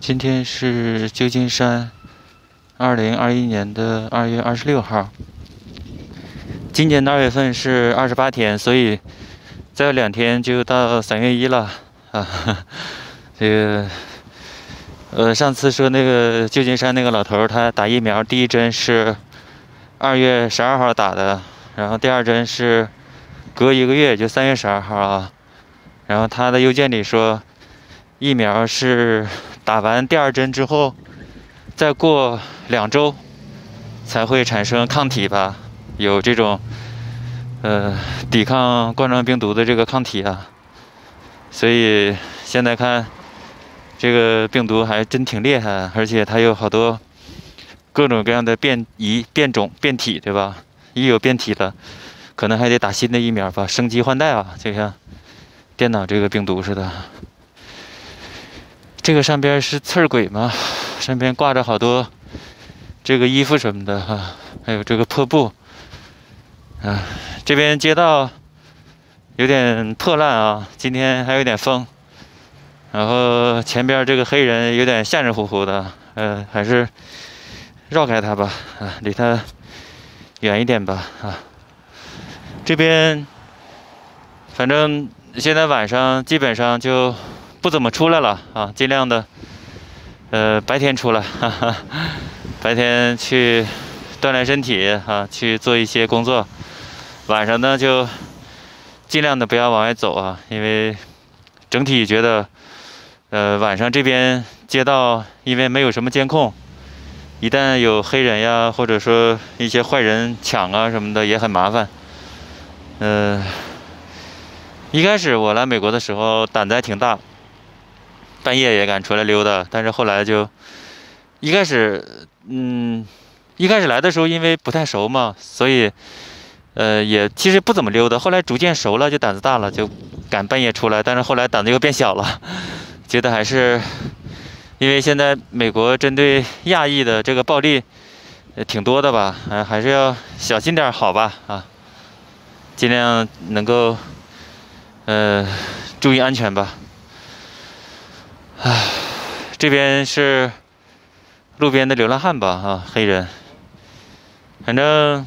今天是旧金山，二零二一年的二月二十六号。今年的二月份是二十八天，所以再有两天就到三月一了啊。这个，呃，上次说那个旧金山那个老头，他打疫苗第一针是二月十二号打的，然后第二针是隔一个月，就三月十二号啊。然后他的邮件里说，疫苗是打完第二针之后，再过两周才会产生抗体吧？有这种呃抵抗冠状病毒的这个抗体啊。所以现在看这个病毒还真挺厉害，而且它有好多各种各样的变异、变种、变体，对吧？一有变体了，可能还得打新的疫苗吧，升级换代啊，就像。电脑这个病毒似的，这个上边是刺儿鬼吗？上边挂着好多这个衣服什么的哈，还有这个破布。啊，这边街道有点破烂啊，今天还有点风。然后前边这个黑人有点吓人乎乎的，呃，还是绕开他吧，啊，离他远一点吧，啊。这边反正。现在晚上基本上就不怎么出来了啊，尽量的，呃，白天出来，哈 哈，白天去锻炼身体啊，去做一些工作。晚上呢，就尽量的不要往外走啊，因为整体觉得，呃，晚上这边街道因为没有什么监控，一旦有黑人呀，或者说一些坏人抢啊什么的，也很麻烦，嗯。一开始我来美国的时候胆子还挺大，半夜也敢出来溜达。但是后来就，一开始，嗯，一开始来的时候因为不太熟嘛，所以，呃，也其实不怎么溜达。后来逐渐熟了，就胆子大了，就敢半夜出来。但是后来胆子又变小了，觉得还是，因为现在美国针对亚裔的这个暴力，也挺多的吧？啊，还是要小心点好吧？啊，尽量能够。呃，注意安全吧。唉，这边是路边的流浪汉吧？啊，黑人。反正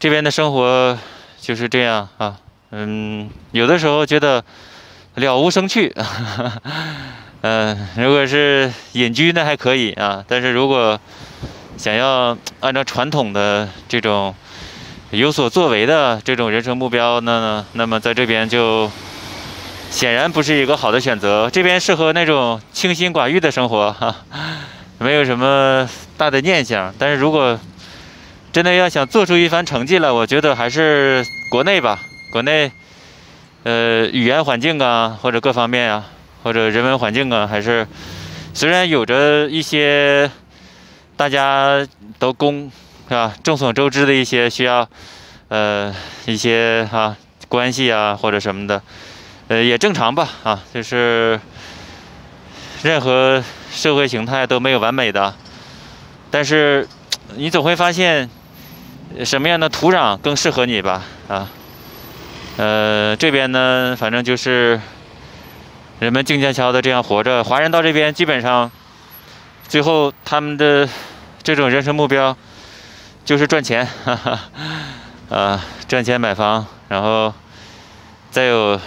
这边的生活就是这样啊。嗯，有的时候觉得了无生趣。嗯，如果是隐居那还可以啊，但是如果想要按照传统的这种。有所作为的这种人生目标呢？那么在这边就显然不是一个好的选择。这边适合那种清心寡欲的生活，哈，没有什么大的念想。但是如果真的要想做出一番成绩来，我觉得还是国内吧。国内，呃，语言环境啊，或者各方面啊，或者人文环境啊，还是虽然有着一些大家都公。是吧？众所周知的一些需要，呃，一些哈关系啊或者什么的，呃，也正常吧啊，就是任何社会形态都没有完美的，但是你总会发现什么样的土壤更适合你吧啊？呃，这边呢，反正就是人们静悄悄的这样活着。华人到这边基本上最后他们的这种人生目标。就是赚钱，哈哈，呃，赚钱买房，然后再有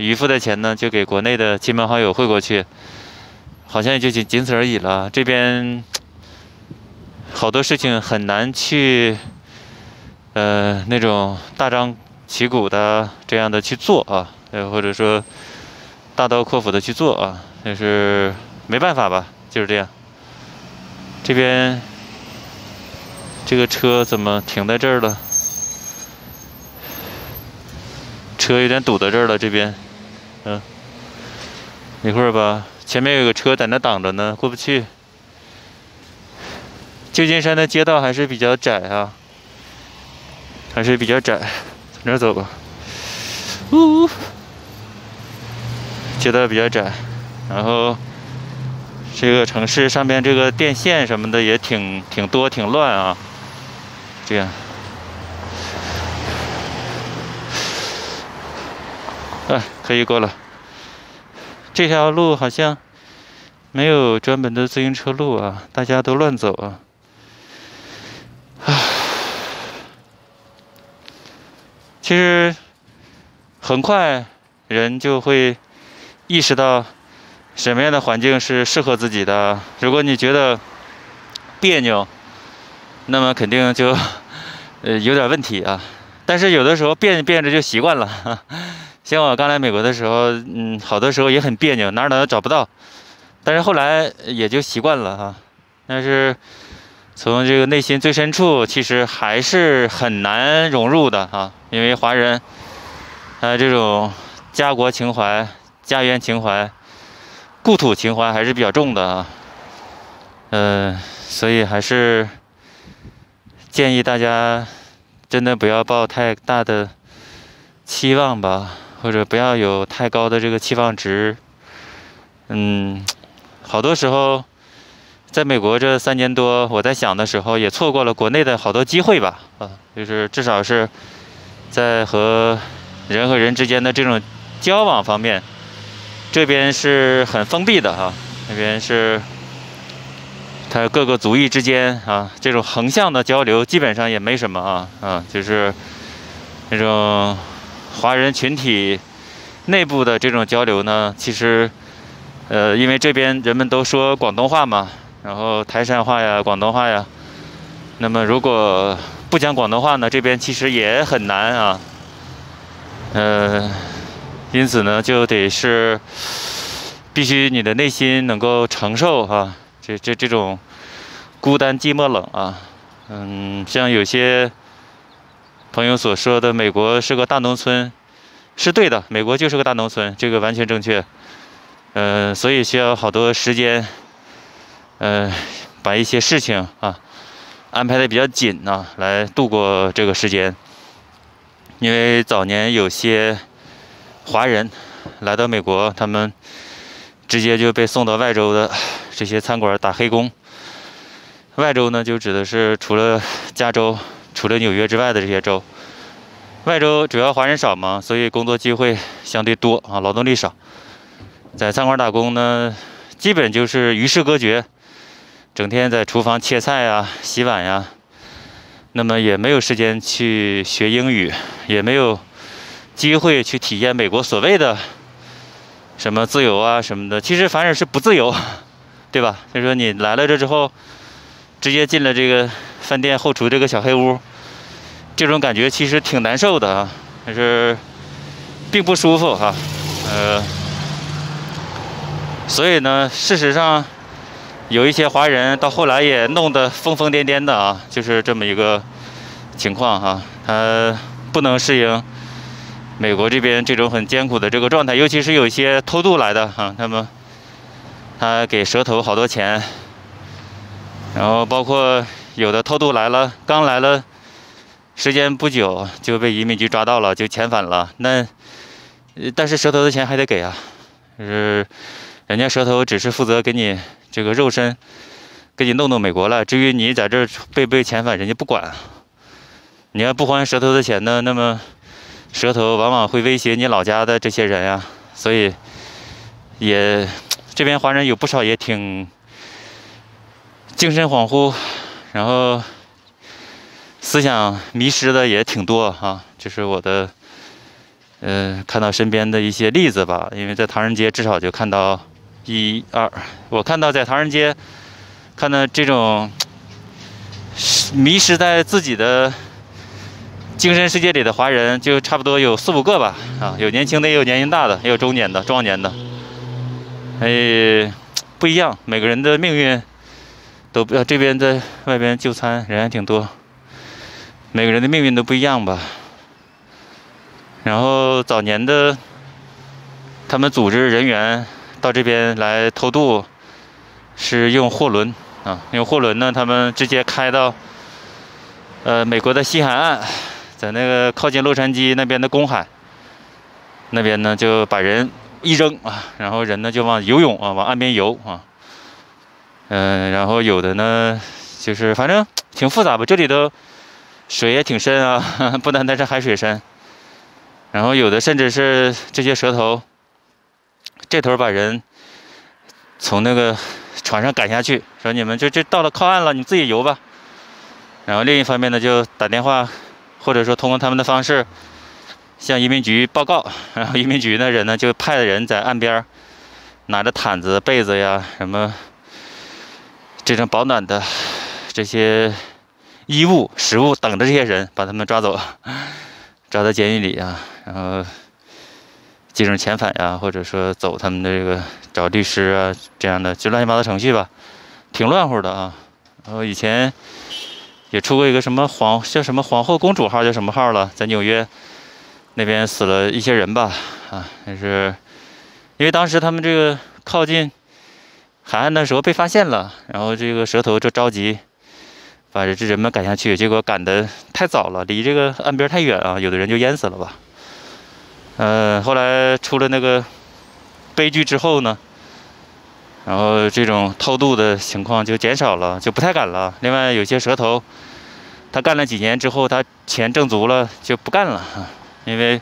余富的钱呢，就给国内的亲朋好友汇过去，好像也就仅仅此而已了。这边好多事情很难去，呃，那种大张旗鼓的这样的去做啊，呃，或者说大刀阔斧的去做啊，就是没办法吧，就是这样。这边。这个车怎么停在这儿了？车有点堵在这儿了，这边，嗯，一会儿吧。前面有个车在那挡着呢，过不去。旧金山的街道还是比较窄啊，还是比较窄，从这儿走吧。呜，街道比较窄，然后这个城市上面这个电线什么的也挺挺多，挺乱啊。这样，哎，可以过了。这条路好像没有专门的自行车路啊，大家都乱走啊。唉，其实很快人就会意识到什么样的环境是适合自己的。如果你觉得别扭，那么肯定就呃有点问题啊。但是有的时候变着变着就习惯了。像我刚来美国的时候，嗯，好多时候也很别扭，哪儿哪都找不到。但是后来也就习惯了哈。但是。从这个内心最深处，其实还是很难融入的啊，因为华人，他这种家国情怀、家园情怀、故土情怀还是比较重的啊。嗯，所以还是建议大家真的不要抱太大的期望吧，或者不要有太高的这个期望值。嗯，好多时候。在美国这三年多，我在想的时候，也错过了国内的好多机会吧，啊，就是至少是在和人和人之间的这种交往方面，这边是很封闭的哈，那边是它各个族裔之间啊，这种横向的交流基本上也没什么啊，啊，就是那种华人群体内部的这种交流呢，其实呃，因为这边人们都说广东话嘛。然后台山话呀，广东话呀，那么如果不讲广东话呢，这边其实也很难啊。呃，因此呢，就得是必须你的内心能够承受哈，这这这种孤单寂寞冷啊。嗯，像有些朋友所说的，美国是个大农村，是对的，美国就是个大农村，这个完全正确。嗯，所以需要好多时间。呃，把一些事情啊安排的比较紧呢，来度过这个时间。因为早年有些华人来到美国，他们直接就被送到外州的这些餐馆打黑工。外州呢，就指的是除了加州、除了纽约之外的这些州。外州主要华人少嘛，所以工作机会相对多啊，劳动力少。在餐馆打工呢，基本就是与世隔绝。整天在厨房切菜呀、洗碗呀，那么也没有时间去学英语，也没有机会去体验美国所谓的什么自由啊什么的。其实反而是不自由，对吧？就说你来了这之后，直接进了这个饭店后厨这个小黑屋，这种感觉其实挺难受的啊，但是并不舒服哈。呃，所以呢，事实上。有一些华人到后来也弄得疯疯癫癫的啊，就是这么一个情况哈。他不能适应美国这边这种很艰苦的这个状态，尤其是有一些偷渡来的哈，他们他给蛇头好多钱，然后包括有的偷渡来了，刚来了时间不久就被移民局抓到了，就遣返了。那但是蛇头的钱还得给啊，就是人家蛇头只是负责给你。这个肉身给你弄到美国了，至于你在这被被遣返，人家不管。你要不还蛇头的钱呢，那么蛇头往往会威胁你老家的这些人呀。所以也这边华人有不少也挺精神恍惚，然后思想迷失的也挺多哈。这是我的嗯看到身边的一些例子吧，因为在唐人街至少就看到。一二，我看到在唐人街，看到这种迷失在自己的精神世界里的华人，就差不多有四五个吧。啊，有年轻的，也有年龄大的，也有中年的、壮年的。哎，不一样，每个人的命运都不要。这边在外边就餐，人还挺多。每个人的命运都不一样吧。然后早年的他们组织人员。到这边来偷渡，是用货轮啊，用货轮呢，他们直接开到呃美国的西海岸，在那个靠近洛杉矶那边的公海，那边呢就把人一扔啊，然后人呢就往游泳啊，往岸边游啊，嗯，然后有的呢就是反正挺复杂吧，这里头水也挺深啊，不单单是海水深，然后有的甚至是这些蛇头。这头把人从那个船上赶下去，说你们就这到了靠岸了，你自己游吧。然后另一方面呢，就打电话，或者说通过他们的方式向移民局报告。然后移民局的人呢，就派人在岸边拿着毯子、被子呀，什么这种保暖的这些衣物、食物，等着这些人把他们抓走，抓到监狱里啊，然后进行遣返呀，或者说走他们的这个找律师啊这样的，就乱七八糟程序吧，挺乱乎的啊。然后以前。也出过一个什么皇叫什么皇后公主号叫什么号了，在纽约那边死了一些人吧，啊，也是因为当时他们这个靠近海岸的时候被发现了，然后这个蛇头就着急把这人们赶下去，结果赶得太早了，离这个岸边太远啊，有的人就淹死了吧。嗯，后来出了那个悲剧之后呢？然后这种偷渡的情况就减少了，就不太敢了。另外，有些蛇头，他干了几年之后，他钱挣足了就不干了，因为，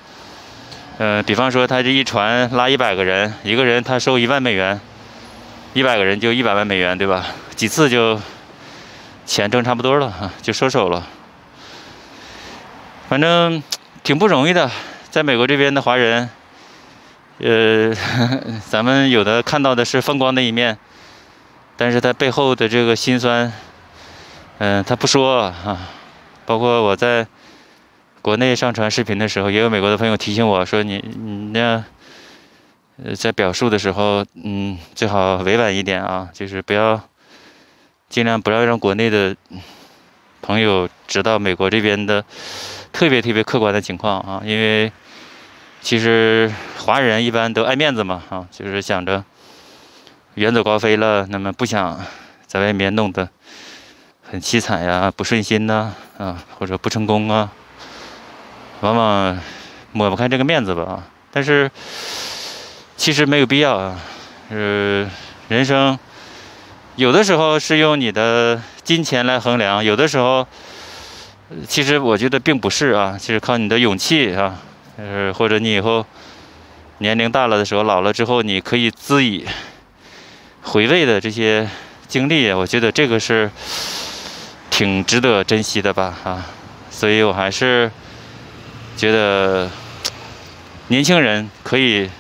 呃，比方说他这一船拉一百个人，一个人他收一万美元，一百个人就一百万美元，对吧？几次就钱挣差不多了啊，就收手了。反正挺不容易的，在美国这边的华人。呃，咱们有的看到的是风光的一面，但是他背后的这个辛酸，嗯，他不说啊。包括我在国内上传视频的时候，也有美国的朋友提醒我说：“你你那呃，在表述的时候，嗯，最好委婉一点啊，就是不要尽量不要让国内的朋友知道美国这边的特别特别客观的情况啊，因为。”其实华人一般都爱面子嘛，啊，就是想着远走高飞了，那么不想在外面弄得很凄惨呀、不顺心呐，啊，或者不成功啊，往往抹不开这个面子吧，啊。但是其实没有必要啊，呃，人生有的时候是用你的金钱来衡量，有的时候其实我觉得并不是啊，其实靠你的勇气啊。呃，或者你以后年龄大了的时候，老了之后，你可以自以回味的这些经历，我觉得这个是挺值得珍惜的吧，啊，所以我还是觉得年轻人可以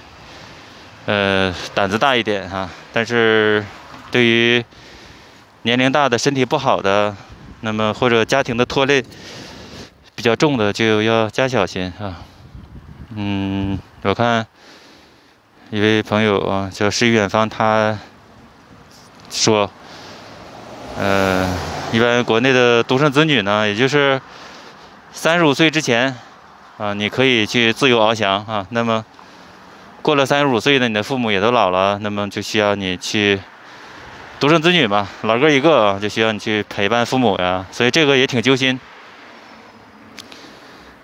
呃胆子大一点哈，但是对于年龄大的、身体不好的，那么或者家庭的拖累比较重的，就要加小心啊。嗯，我看一位朋友啊，叫诗与远方，他说，呃，一般国内的独生子女呢，也就是三十五岁之前啊，你可以去自由翱翔啊。那么过了三十五岁的，你的父母也都老了，那么就需要你去独生子女嘛，老哥一个，就需要你去陪伴父母呀。所以这个也挺揪心。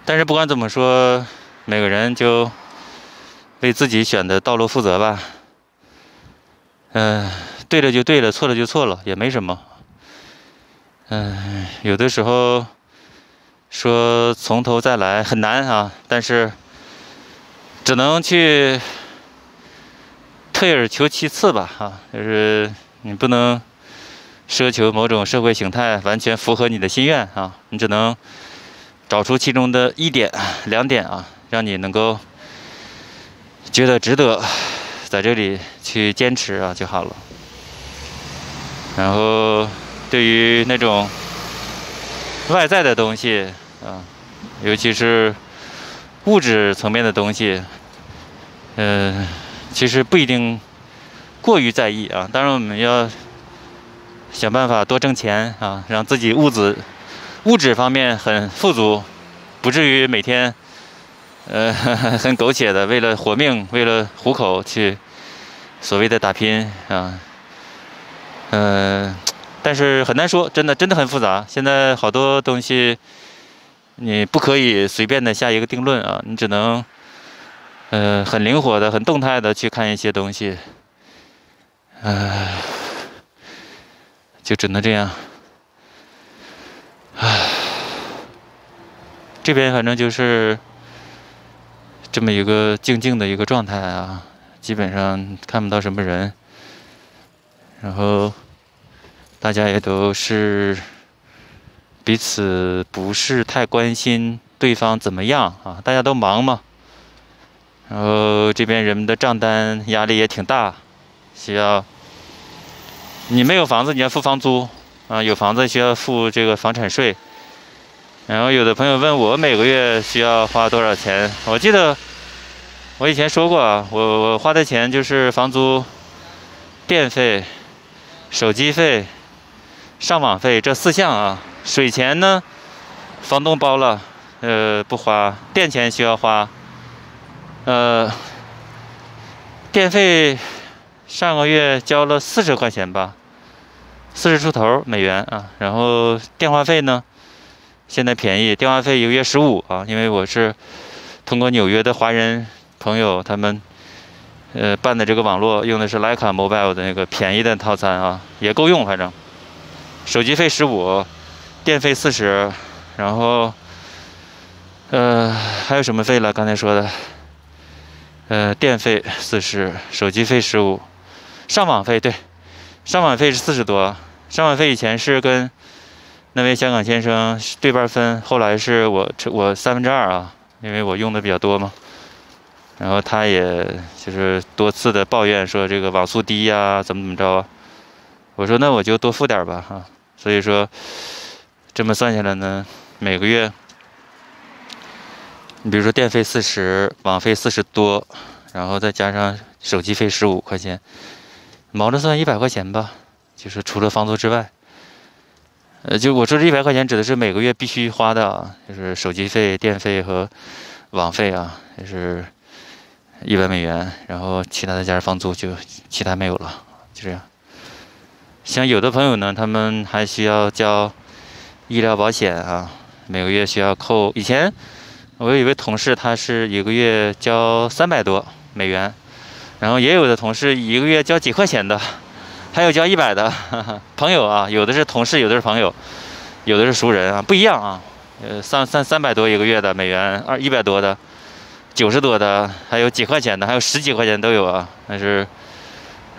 但是不管怎么说。每个人就为自己选的道路负责吧。嗯，对了就对了，错了就错了，也没什么。嗯，有的时候说从头再来很难啊，但是只能去退而求其次吧。哈，就是你不能奢求某种社会形态完全符合你的心愿啊，你只能找出其中的一点、两点啊。让你能够觉得值得在这里去坚持啊就好了。然后对于那种外在的东西啊，尤其是物质层面的东西，嗯，其实不一定过于在意啊。当然我们要想办法多挣钱啊，让自己物质物质方面很富足，不至于每天。呃，很苟且的，为了活命，为了糊口去所谓的打拼啊。嗯，但是很难说，真的真的很复杂。现在好多东西你不可以随便的下一个定论啊，你只能呃很灵活的、很动态的去看一些东西。唉，就只能这样。唉，这边反正就是。这么一个静静的一个状态啊，基本上看不到什么人。然后大家也都是彼此不是太关心对方怎么样啊，大家都忙嘛。然后这边人们的账单压力也挺大，需要你没有房子你要付房租啊，有房子需要付这个房产税。然后有的朋友问我每个月需要花多少钱，我记得。我以前说过啊，我我花的钱就是房租、电费、手机费、上网费这四项啊。水钱呢，房东包了，呃，不花。电钱需要花，呃，电费上个月交了四十块钱吧，四十出头美元啊。然后电话费呢，现在便宜，电话费一个月十五啊，因为我是通过纽约的华人。朋友他们，呃，办的这个网络用的是徕卡 Mobile 的那个便宜的套餐啊，也够用，反正。手机费十五，电费四十，然后，呃，还有什么费了？刚才说的，呃，电费四十，手机费十五，上网费对，上网费是四十多，上网费以前是跟那位香港先生对半分，后来是我我三分之二啊，因为我用的比较多嘛。然后他也就是多次的抱怨说这个网速低呀，怎么怎么着？我说那我就多付点吧哈。所以说这么算下来呢，每个月你比如说电费四十，网费四十多，然后再加上手机费十五块钱，毛着算一百块钱吧。就是除了房租之外，呃，就我说这一百块钱指的是每个月必须花的，就是手机费、电费和网费啊，就是。一百美元，然后其他的加上房租就其他没有了，就这样。像有的朋友呢，他们还需要交医疗保险啊，每个月需要扣。以前我有一位同事，他是一个月交三百多美元，然后也有的同事一个月交几块钱的，还有交一百的。朋友啊，有的是同事，有的是朋友，有的是熟人啊，不一样啊。呃，三三三百多一个月的美元，二一百多的。九十多的，还有几块钱的，还有十几块钱都有啊。那是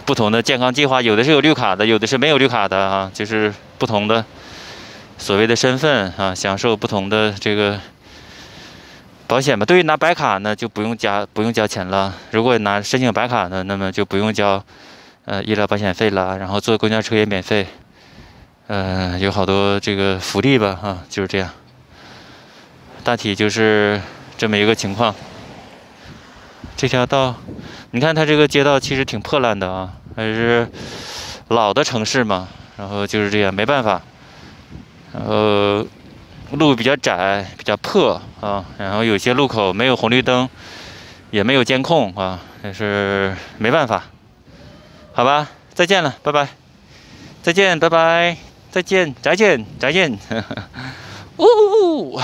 不同的健康计划，有的是有绿卡的，有的是没有绿卡的啊。就是不同的所谓的身份啊，享受不同的这个保险吧。对于拿白卡呢，就不用加不用交钱了。如果拿申请白卡呢，那么就不用交呃医疗保险费了，然后坐公交车也免费。呃，有好多这个福利吧，哈，就是这样。大体就是这么一个情况。这条道，你看它这个街道其实挺破烂的啊，还是老的城市嘛，然后就是这样，没办法，呃路比较窄，比较破啊，然后有些路口没有红绿灯，也没有监控啊，但是没办法，好吧，再见了，拜拜，再见，拜拜，再见，再见，再见，呜 呜呜。